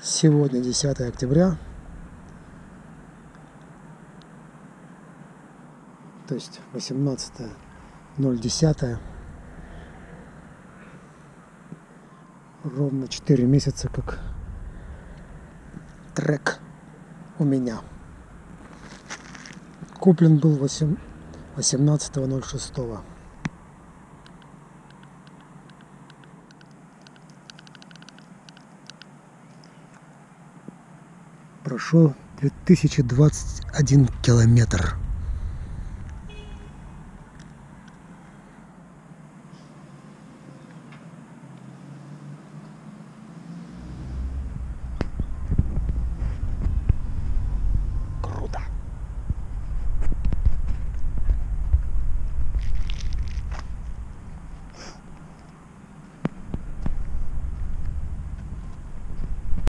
Сегодня 10 октября. То есть 18.010. Ровно 4 месяца как трек у меня. Куплен был 8, 18.06. Прошел 2021 километр.